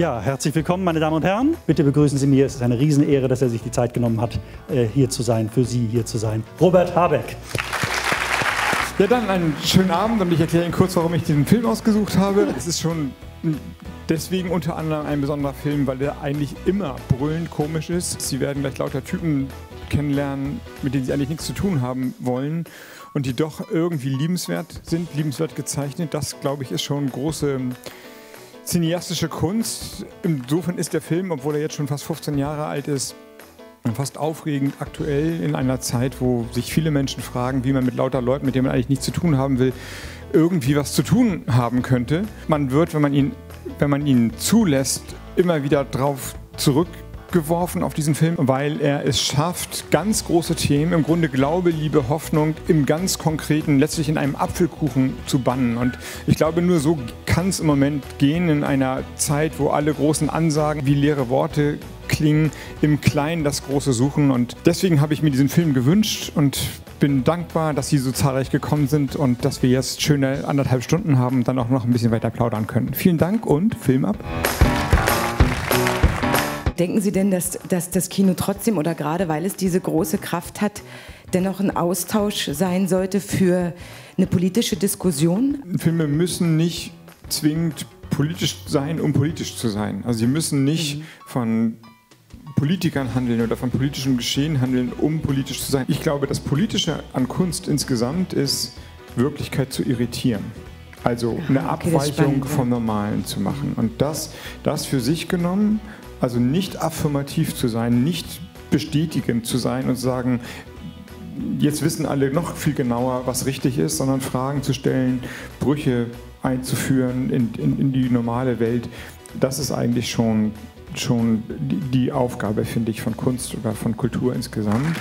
herzlich willkommen, meine Damen und Herren. Bitte begrüßen Sie mir. Es ist eine Riesenehre, dass er sich die Zeit genommen hat, äh, hier zu sein, für Sie hier zu sein. Robert Habeck. Ja, dann einen schönen Abend und ich erkläre Ihnen kurz, warum ich diesen Film ausgesucht habe. Es ist schon deswegen unter anderem ein besonderer Film, weil der eigentlich immer brüllend komisch ist. Sie werden gleich lauter Typen kennenlernen, mit denen Sie eigentlich nichts zu tun haben wollen und die doch irgendwie liebenswert sind, liebenswert gezeichnet. Das, glaube ich, ist schon große cineastische Kunst. Insofern ist der Film, obwohl er jetzt schon fast 15 Jahre alt ist, fast aufregend aktuell in einer Zeit, wo sich viele Menschen fragen, wie man mit lauter Leuten, mit denen man eigentlich nichts zu tun haben will, irgendwie was zu tun haben könnte. Man wird, wenn man ihn, wenn man ihn zulässt, immer wieder drauf zurück geworfen auf diesen Film, weil er es schafft, ganz große Themen, im Grunde Glaube, Liebe, Hoffnung, im ganz Konkreten, letztlich in einem Apfelkuchen zu bannen. Und ich glaube, nur so kann es im Moment gehen in einer Zeit, wo alle großen Ansagen wie leere Worte klingen, im Kleinen das Große suchen. Und deswegen habe ich mir diesen Film gewünscht und bin dankbar, dass Sie so zahlreich gekommen sind und dass wir jetzt schöne anderthalb Stunden haben und dann auch noch ein bisschen weiter plaudern können. Vielen Dank und Film ab. Denken Sie denn, dass, dass das Kino trotzdem oder gerade weil es diese große Kraft hat, dennoch ein Austausch sein sollte für eine politische Diskussion? Filme müssen nicht zwingend politisch sein, um politisch zu sein. Also sie müssen nicht mhm. von Politikern handeln oder von politischem Geschehen handeln, um politisch zu sein. Ich glaube, das Politische an Kunst insgesamt ist, Wirklichkeit zu irritieren. Also eine Abweichung vom Normalen zu machen. Und das, das für sich genommen also nicht affirmativ zu sein, nicht bestätigend zu sein und zu sagen, jetzt wissen alle noch viel genauer, was richtig ist, sondern Fragen zu stellen, Brüche einzuführen in, in, in die normale Welt. Das ist eigentlich schon, schon die, die Aufgabe, finde ich, von Kunst oder von Kultur insgesamt.